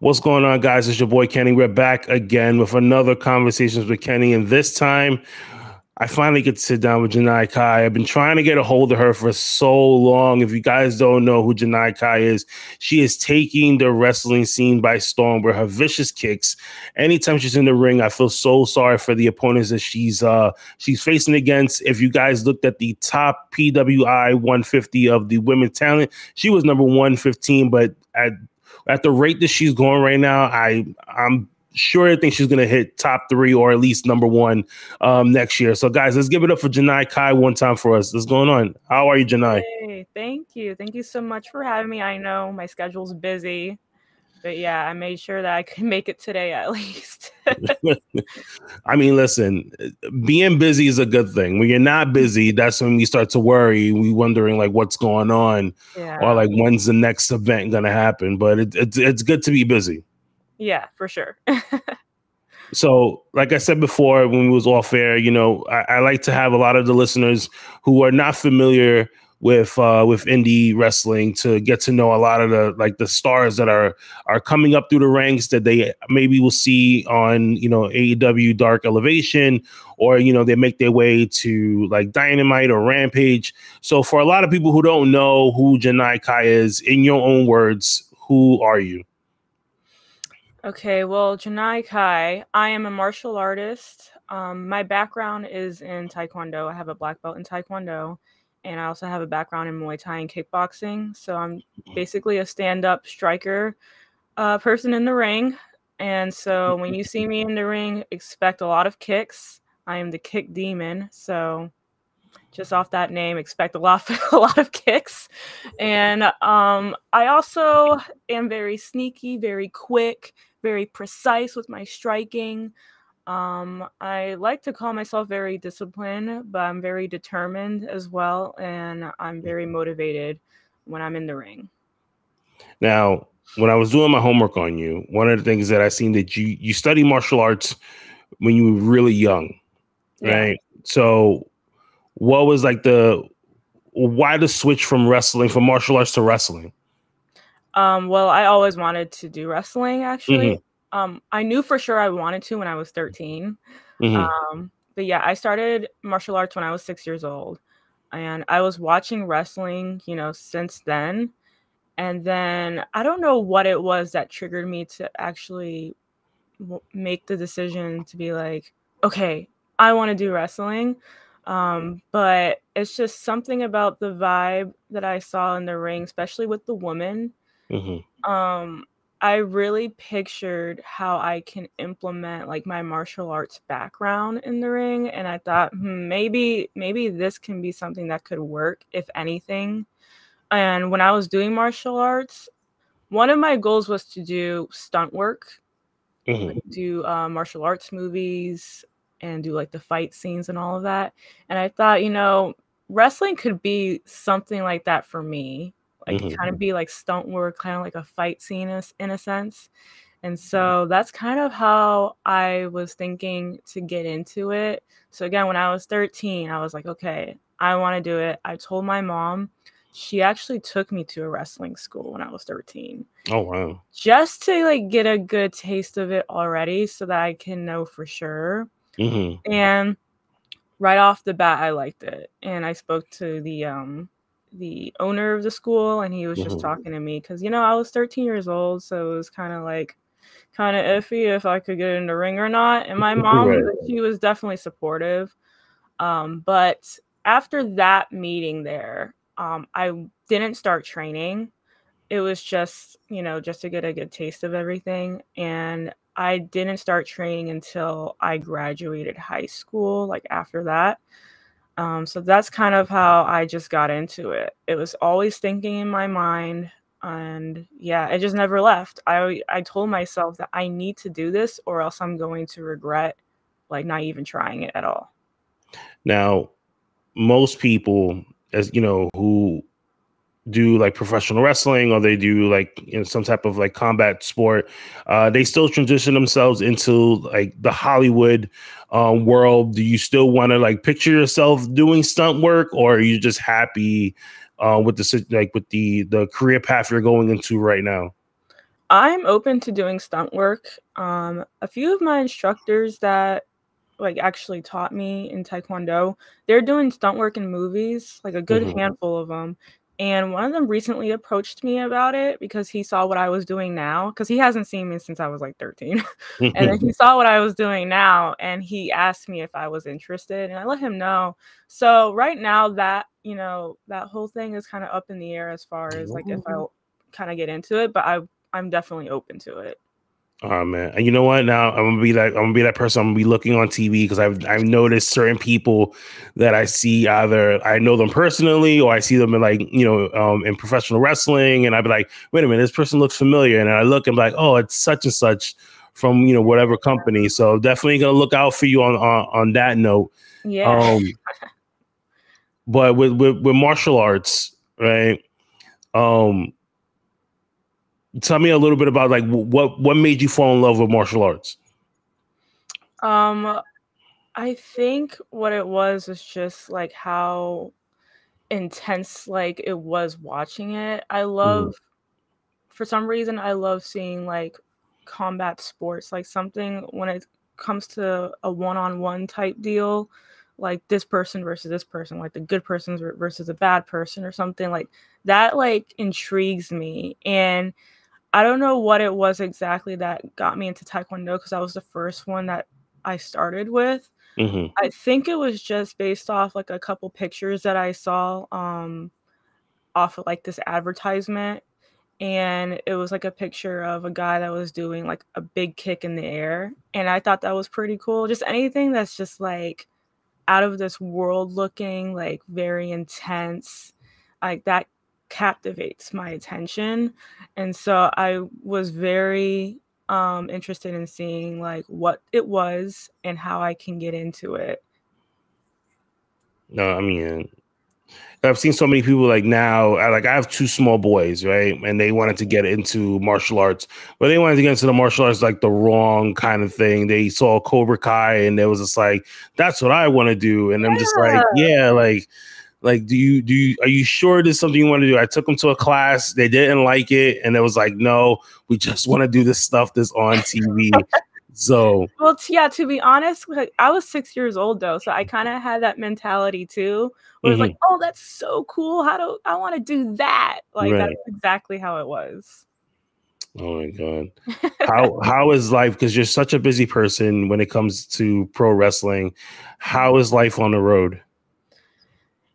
What's going on, guys? It's your boy Kenny. We're back again with another Conversations with Kenny, and this time I finally get to sit down with Janai Kai. I've been trying to get a hold of her for so long. If you guys don't know who Janai Kai is, she is taking the wrestling scene by storm with her vicious kicks. Anytime she's in the ring, I feel so sorry for the opponents that she's uh she's facing against. If you guys looked at the top PWI 150 of the women's talent, she was number 115, but at at the rate that she's going right now, I I'm sure I think she's going to hit top three or at least number one um, next year. So, guys, let's give it up for Janai Kai one time for us. What's going on? How are you, Janai? Hey, thank you. Thank you so much for having me. I know my schedule's busy, but yeah, I made sure that I could make it today at least. I mean, listen, uh, being busy is a good thing. When you're not busy, that's when we start to worry. We wondering like what's going on, yeah. or like when's the next event going to happen. But it, it's it's good to be busy. Yeah, for sure. so, like I said before, when we was off air, you know, I, I, like to have a lot of the listeners who are not familiar with uh, with indie wrestling to get to know a lot of the like the stars that are are coming up through the ranks that they maybe will see on you know AEW Dark Elevation or you know they make their way to like Dynamite or Rampage. So for a lot of people who don't know who Janai Kai is, in your own words, who are you? Okay, well, Janai Kai, I am a martial artist. Um, my background is in Taekwondo. I have a black belt in Taekwondo, and I also have a background in Muay Thai and kickboxing. So I'm basically a stand up striker uh, person in the ring. And so when you see me in the ring, expect a lot of kicks. I am the kick demon. So just off that name, expect a lot, a lot of kicks. And um, I also am very sneaky, very quick, very precise with my striking. Um, I like to call myself very disciplined, but I'm very determined as well, and I'm very motivated when I'm in the ring. Now, when I was doing my homework on you, one of the things that I seen that you you study martial arts when you were really young, right? Yeah. So, what was like the why the switch from wrestling from martial arts to wrestling? Um, well, I always wanted to do wrestling actually. Mm-hmm. Um, I knew for sure I wanted to when I was 13. Mm-hmm. Um, but yeah, I started martial arts when I was six years old. And I was watching wrestling, you know, since then. And then I don't know what it was that triggered me to actually w- make the decision to be like, okay, I want to do wrestling. Um, but it's just something about the vibe that I saw in the ring, especially with the woman Mm-hmm. Um, I really pictured how I can implement like my martial arts background in the ring, and I thought hmm, maybe maybe this can be something that could work if anything. And when I was doing martial arts, one of my goals was to do stunt work, mm-hmm. like do uh, martial arts movies, and do like the fight scenes and all of that. And I thought, you know, wrestling could be something like that for me like mm-hmm. kind of be like stunt work, kind of like a fight scene in a, in a sense. And mm-hmm. so that's kind of how I was thinking to get into it. So again, when I was 13, I was like, okay, I want to do it. I told my mom. She actually took me to a wrestling school when I was 13. Oh wow. Just to like get a good taste of it already so that I can know for sure. Mm-hmm. And right off the bat I liked it. And I spoke to the um the owner of the school and he was just mm-hmm. talking to me because you know I was 13 years old, so it was kind of like kind of iffy if I could get in the ring or not. And my mom, right. she was definitely supportive. Um, but after that meeting there, um, I didn't start training. It was just, you know, just to get a good taste of everything. And I didn't start training until I graduated high school, like after that. Um, so that's kind of how I just got into it. It was always thinking in my mind, and yeah, it just never left. I I told myself that I need to do this, or else I'm going to regret like not even trying it at all. Now, most people, as you know, who do like professional wrestling or they do like you know some type of like combat sport uh they still transition themselves into like the hollywood um world do you still want to like picture yourself doing stunt work or are you just happy uh with the like with the the career path you're going into right now I'm open to doing stunt work. Um, a few of my instructors that like actually taught me in Taekwondo, they're doing stunt work in movies, like a good mm-hmm. handful of them. And one of them recently approached me about it because he saw what I was doing now. Because he hasn't seen me since I was like 13. and then he saw what I was doing now and he asked me if I was interested. And I let him know. So right now that, you know, that whole thing is kind of up in the air as far as like if oh. I'll kind of get into it. But I I'm definitely open to it. Oh man, and you know what? Now I'm gonna be that I'm gonna be that person. I'm gonna be looking on TV because I've I've noticed certain people that I see either I know them personally or I see them in like you know um, in professional wrestling, and I'd be like, wait a minute, this person looks familiar, and I look and be like, oh, it's such and such from you know whatever company. So definitely gonna look out for you on on, on that note. Yeah. Um, but with, with with martial arts, right? Um, tell me a little bit about like what what made you fall in love with martial arts um i think what it was was just like how intense like it was watching it i mm-hmm. love mm. for some reason i love seeing like combat sports like something when it comes to a one-on-one type deal like this person versus this person like the good person versus a bad person or something like that like intrigues me and I don't know what it was exactly that got me into Taekwondo because that was the first one that I started with. Mm-hmm. I think it was just based off like a couple pictures that I saw um, off of like this advertisement. And it was like a picture of a guy that was doing like a big kick in the air. And I thought that was pretty cool. Just anything that's just like out of this world looking, like very intense. Like that captivates my attention and so i was very um, interested in seeing like what it was and how i can get into it no i mean I've seen so many people like now, like I have two small boys, right? And they wanted to get into martial arts, but they wanted to get into the martial arts like the wrong kind of thing. They saw Cobra Kai and it was just like, that's what I want to do. And. I'm just like, yeah, like like do you do you are you sure this is something you want to do i took them to a class they didn't like it and it was like no we just want to do this stuff that's on tv so well t- yeah to be honest like, i was six years old though so i kind of had that mentality too where mm-hmm. it's like oh that's so cool how do i want to do that like right. that's exactly how it was Oh my god. How how is life because you're such a busy person when it comes to pro wrestling. How is life on the road?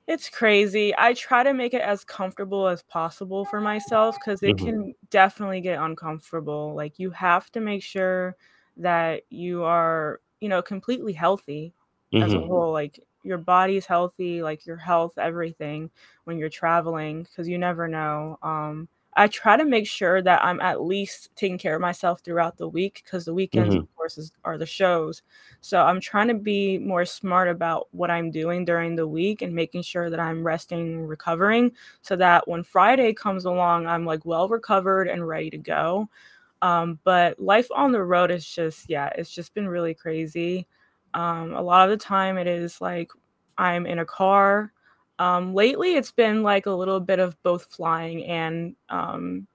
It's crazy. I try to make it as comfortable as possible for myself because it mm-hmm. can definitely get uncomfortable. Like you have to make sure that you are, you know, completely healthy mm-hmm. as a mm-hmm. whole. Like your body's healthy, like your health, everything when you're traveling because you never know. Um, I try to make sure that I'm at least taking care of myself throughout the week because the weekends, mm-hmm. of course, is, are the shows. So I'm trying to be more smart about what I'm doing during the week and making sure that I'm resting, recovering, so that when Friday comes along, I'm like well recovered and ready to go. Um, but life on the road is just, yeah, it's just been really crazy. Um, a lot of the time, it is like I'm in a car um, lately, it's been like a little bit of both flying and um,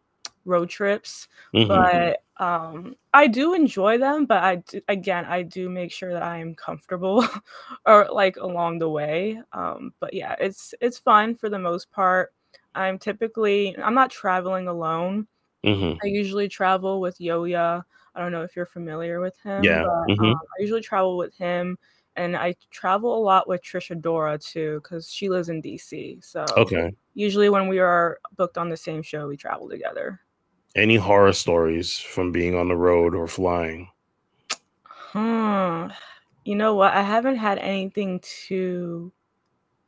road trips, mm-hmm. but um, I do enjoy them. But I do, again, I do make sure that I am comfortable or like along the way. Um, but yeah, it's it's fun for the most part. I'm typically I'm not traveling alone. Mm-hmm. I usually travel with Yoya. I don't know if you're familiar with him. Yeah. But, mm-hmm. um, I usually travel with him and I travel a lot with Trish Adora too because she lives in DC. So okay, usually when we are booked on the same show, we travel together. Any horror stories from being on the road or flying? Hmm. You know what? I haven't had anything too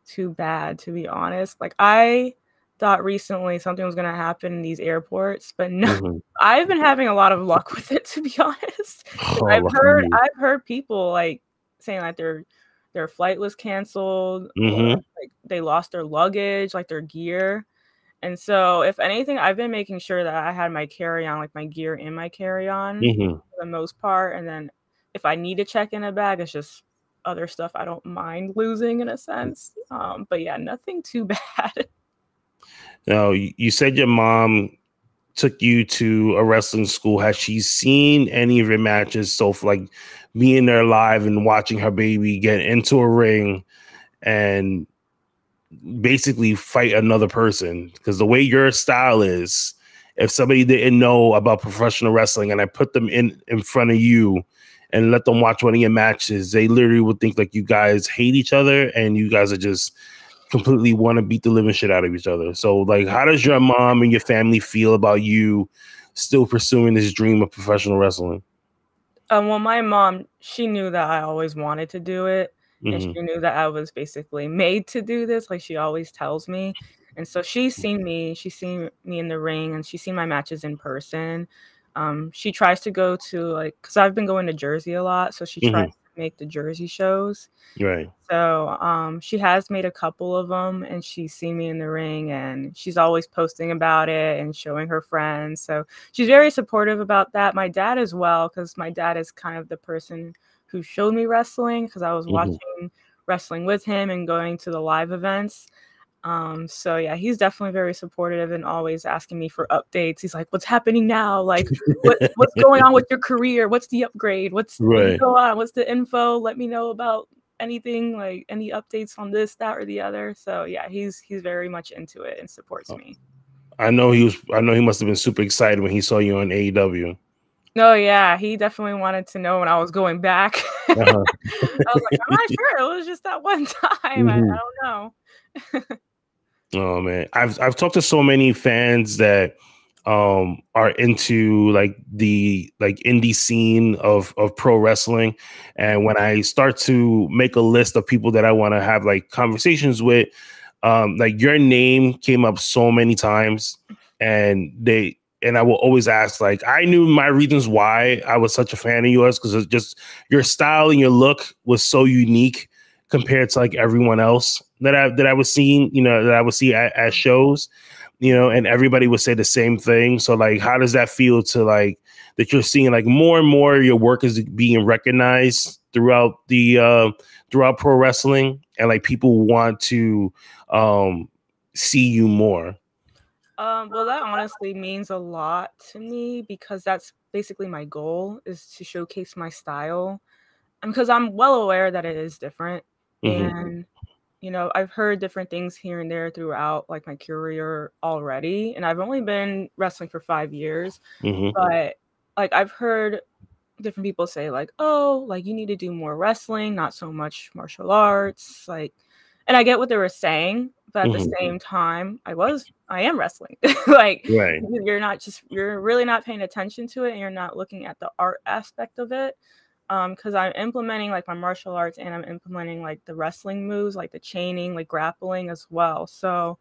too bad to be honest. Like I thought recently something was going to happen in these airports, but no, mm-hmm. I've been having a lot of luck with it to be honest. Oh, I've heard I've heard people like saying like their their flight was canceled, mm-hmm. or, like they lost their luggage, like their gear. And so, if anything, I've been making sure that I had my carry on, like my gear in my carry on mm-hmm. for the most part. And then if I need to check in a bag, it's just other stuff I don't mind losing in a sense. Um, but yeah, nothing too bad. Now, you said your mom took you to a wrestling school, has she seen any of your matches? So, like being there live and watching her baby get into a ring and basically fight another person. Because the way your style is, if somebody didn't know about professional wrestling and I put them in in front of you and let them watch one of your matches, they literally would think like you guys hate each other and you guys are just completely want to beat the living shit out of each other. So, like, how does your mom and your family feel about you still pursuing this dream of professional wrestling? Um, well, my mom, she knew that I always wanted to do it. Mm-hmm. And she knew that I was basically made to do this, like she always tells me. And so she's seen me, she's seen me in the ring, and she's seen my matches in person. Um, she tries to go to like, cause I've been going to Jersey a lot, so she mm-hmm. tries make the Jersey shows. Right. So um, she has made a couple of them, and she's seen me in the ring, and she's always posting about it and showing her friends. So she's very supportive about that. My dad as well, because my dad is kind of the person who showed me wrestling, because I was mm-hmm. watching wrestling with him and going to the live events. Um, so yeah, he's definitely very supportive and always asking me for updates. He's like, "What's happening now? Like, what, what's going on with your career? What's the upgrade? What's right. on? What's the info? Let me know about anything, like any updates on this, that, or the other." So yeah, he's he's very much into it and supports oh. me. I know he was. I know he must have been super excited when he saw you on AEW. No, yeah, he definitely wanted to know when I was going back. Uh-huh. I was like, I'm not sure. It was just that one time. Mm-hmm. I, I don't know. Oh man, I've I've talked to so many fans that um are into like the like indie scene of of pro wrestling. And when i start to make a list of people that i want to have like conversations with um like your name came up so many times. And they and i will always ask like i knew my reasons why i was such a fan of yours because it's just your style and your look was so unique compared to like everyone else that I that I was seeing, you know, that I would see at, at shows, you know, and everybody would say the same thing. So like, how does that feel to like that you're seeing like more and more your work is being recognized throughout the uh, throughout pro wrestling, and like people want to um, see you more. Um, well, that honestly means a lot to me because that's basically my goal is to showcase my style. And because I'm well aware that it is different Mm-hmm. And you know, I've heard different things here and there throughout like my career already, and I've only been wrestling for five years, mm-hmm. but like I've heard different people say like, "Oh, like you need to do more wrestling, not so much martial arts." Like, and I get what they were saying, but at mm-hmm. the same time, I was I am wrestling. like, right. you're not just you're really not paying attention to it, and you're not looking at the art aspect of it um because i'm implementing like my martial arts and i'm implementing like the wrestling moves like the chaining like grappling as well so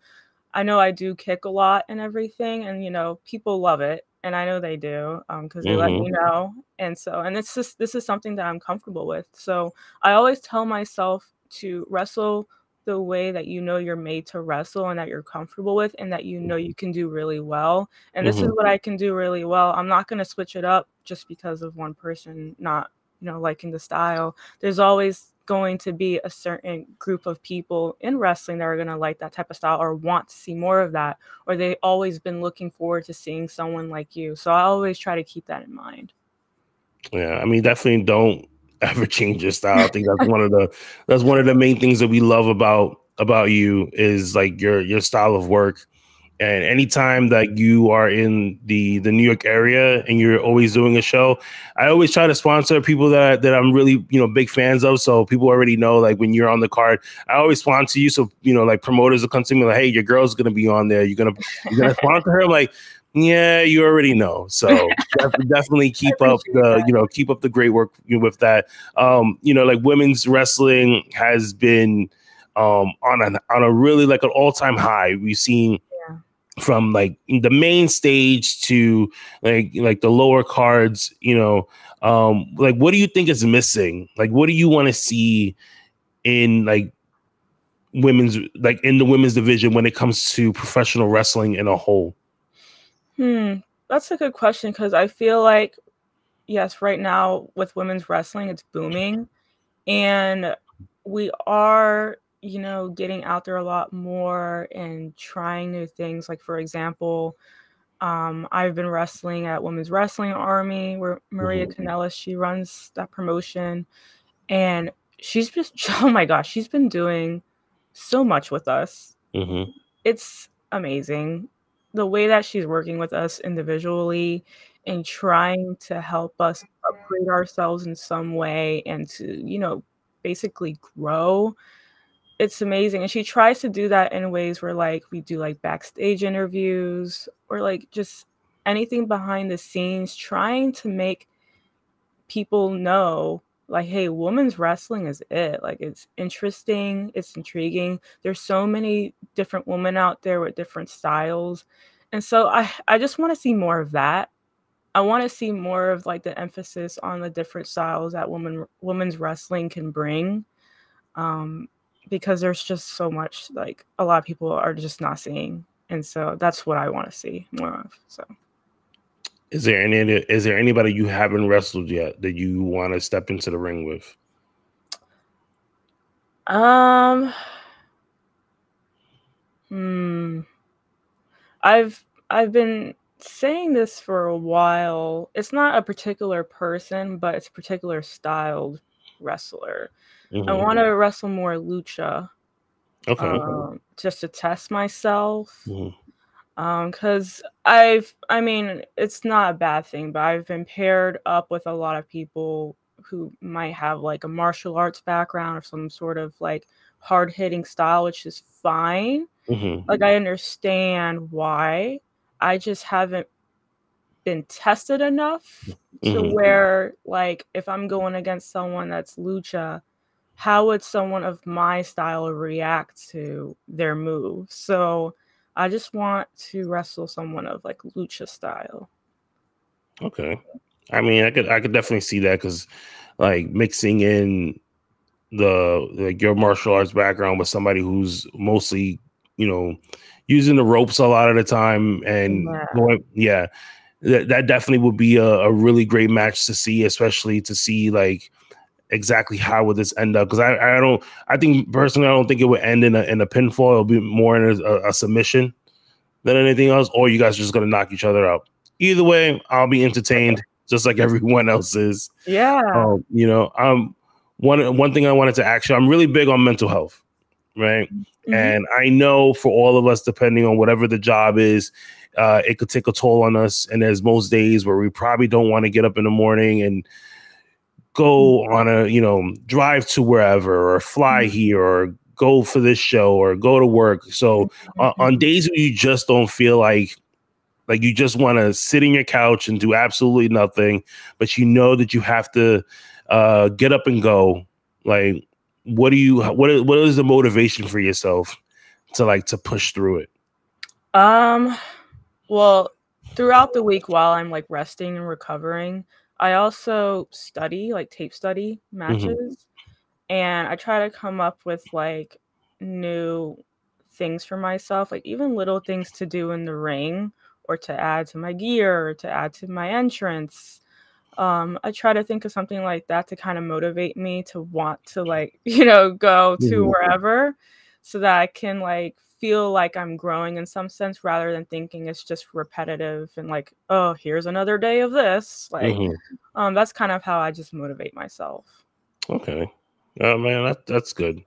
i know i do kick a lot and everything and you know people love it and i know they do um because they mm-hmm. let me mm-hmm. know and so and it's just this is something that i'm comfortable with so i always tell myself to wrestle the way that you know you're made to wrestle and that you're comfortable with and that you know you can do really well and this mm-hmm. is what i can do really well i'm not going to switch it up just because of one person not you know liking the style. There's always going to be a certain group of people in wrestling that are going to like that type of style or want to see more of that or they always been looking forward to seeing someone like you. So i always try to keep that in mind. Yeah i mean definitely don't ever change your style. I think that's one of the that's one of the main things that we love about about you is like your your style of work and anytime that you are in the the New York area and you're always doing a show, I always try to sponsor people that that I'm really you know big fans of. So people already know like when you're on the card, I always sponsor you. So you know like promoters will come to me like, hey, your girl's gonna be on there. You're gonna you're gonna sponsor her. I'm like, yeah, you already know. So definitely keep up the that. you know keep up the great work with that. Um, you know like women's wrestling has been um on on a really like an all time high. We've seen from like the main stage to like like the lower cards you know um like what do you think is missing? Like what do you want to see in like women's like in the women's division when it comes to professional wrestling in a whole? Hmm that's a good question because i feel like yes right now with women's wrestling it's booming and we are you know, getting out there a lot more and trying new things. Like, for example, Um, I've been wrestling at Women's Wrestling Army, where Maria mm-hmm. Kanellis she runs that promotion, and she's just oh my gosh, she's been doing so much with us. Mm-hmm. It's amazing the way that she's working with us individually and trying to help us upgrade ourselves in some way and to you know basically grow it's amazing and she tries to do that in ways where like we do like backstage interviews or like just anything behind the scenes trying to make people know like hey women's wrestling is it like it's interesting it's intriguing. There's so many different women out there with different styles and so i i just want to see more of that. I want to see more of like the emphasis on the different styles that women women's wrestling can bring um because there's just so much like a lot of people are just not seeing and so that's what i want to see more of so is there any is there anybody you haven't wrestled yet that you want to step into the ring with? Um Hmm. I've I've been saying this for a while. It's not a particular person, but it's a particular styled wrestler. Mm-hmm. I want to wrestle more lucha. Okay. Um, just to test myself. Mm-hmm um because i've i mean it's not a bad thing but i've been paired up with a lot of people who might have like a martial arts background or some sort of like hard hitting style which is fine mm-hmm. like i understand why i just haven't been tested enough mm-hmm. to where like if i'm going against someone that's lucha how would someone of my style react to their move so I just want to wrestle someone of like lucha style. Okay. I mean, I could I could definitely see that because like mixing in the like your martial arts background with somebody who's mostly, you know, using the ropes a lot of the time and yeah, going, yeah that, that definitely would be a, a really great match to see, especially to see like exactly how would this end up because I, I don't I think personally I don't think it would end in a in a pinfall. It'll be more in a, a submission than anything else, or you guys are just gonna knock each other out. Either way, I'll be entertained just like everyone else is. Yeah. Um, you know, um one one thing I wanted to ask you, I'm really big on mental health, right? Mm-hmm. And I know for all of us, depending on whatever the job is, uh, it could take a toll on us. And there's most days where we probably don't want to get up in the morning and go on a you know drive to wherever or fly mm-hmm. here or go for this show or go to work. So uh, on days when you just don't feel like like you just want to sit in your couch and do absolutely nothing but you know that you have to uh get up and go like what do you what is, what is the motivation for yourself to like to push through it? Um well throughout the week while i'm like resting and recovering I also study, like tape study mm-hmm. matches, mm-hmm. and I try to come up with like new things for myself, like even little things to do in the ring or to add to my gear or to add to my entrance. Um, I try to think of something like that to kind of motivate me to want to like, you know, go to mm-hmm. wherever so that I can like feel like I'm growing in some sense rather than thinking it's just repetitive and like, oh, here's another day of this. Like, mm-hmm. um, that's kind of how I just motivate myself. Okay. Oh man, that that's good.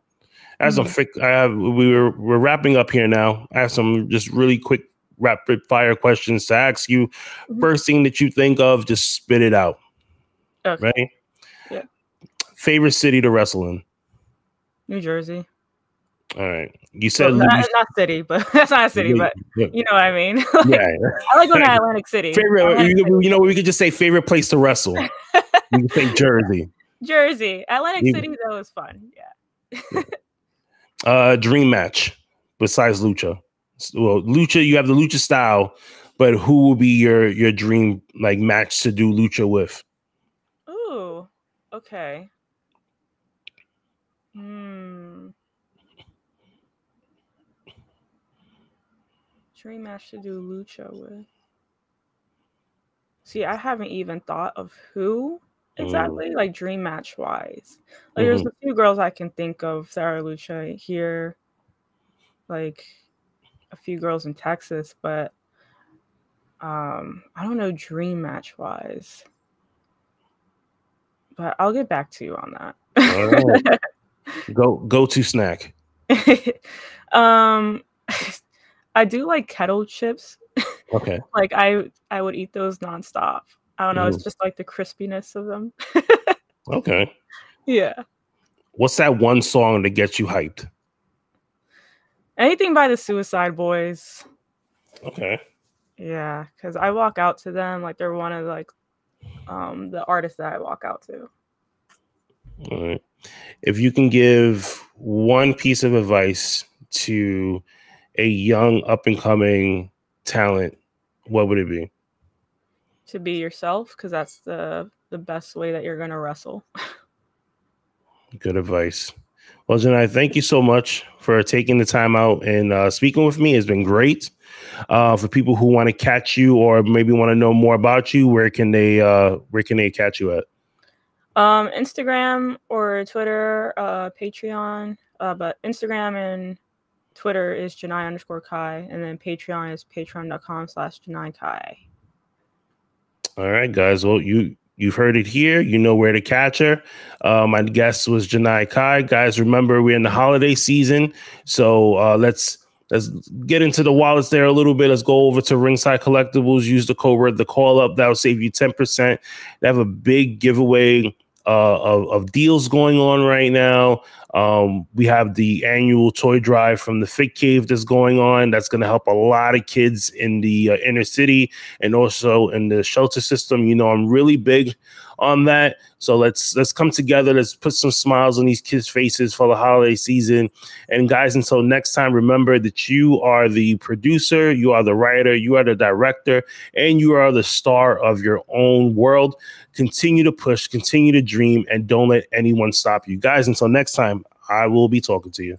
As mm-hmm. some I have we were we're wrapping up here now. I have some just really quick rapid fire questions to ask you. Mm-hmm. First thing that you think of, just spit it out. Okay. Right? Yeah. Favorite city to wrestle in? New Jersey. All right. You said well, not, not, city, but that's not a city, yeah, but yeah. you know what I mean. like, yeah, I like going to Atlantic City. Favorite, Atlantic you, City. you, know, we could just say favorite place to wrestle. we could say Jersey. Jersey, Atlantic City, though is fun. Yeah. uh, dream match besides lucha. Well, lucha, you have the lucha style, but who will be your your dream like match to do lucha with? Ooh, okay. Hmm. Dream match to do lucha with? See, I haven't even thought of who exactly, mm. like dream match wise. Like, mm-hmm. there's a few girls I can think of are lucha here, like a few girls in Texas, but Um, I don't know dream match wise, but I'll get back to you on that. Right. go go to snack. um, I do like kettle chips. Okay. like I I would eat those nonstop. I don't know. It's just like the crispiness of them. okay. Yeah. What's that one song that gets you hyped? Anything by the Suicide Boys. Okay. Yeah, because I walk out to them like they're one of like um the artists that I walk out to. All right. If you can give one piece of advice to a young up and coming talent, what would it be? To be yourself, because that's the the best way that you're gonna wrestle. Good advice. Well, Janai, thank you so much for taking the time out and uh, speaking with me. It's been great. Uh, for people who want to catch you or maybe want to know more about you, where can they uh, where can they catch you at? Um, Instagram or Twitter, uh, Patreon. Uh, but Instagram and Twitter is Janai underscore Kai, and then Patreon is patreon.com slash Janai Kai. All right, guys. Well, you You've heard it here. You know where to catch her. Uh, my guest was Janai Kai. Guys, remember we're in the holiday season, so uh, let's let's get into the wallets there a little bit. Let's go over to Ringside Collectibles. Use the code word the call up. That'll save you ten percent. They have a big giveaway uh, of, of deals going on right now. Um, we have the annual toy drive from the Fit Cave that's going on. That's going to help a lot of kids in the uh, inner city and also in the shelter system. You know, I'm really big on that. So let's let's come together. Let's put some smiles on these kids' faces for the holiday season. And guys, until next time, remember that you are the producer, you are the writer, you are the director, and you are the star of your own world. Continue to push, continue to dream, and don't let anyone stop you. Guys, until next time, I will be talking to you.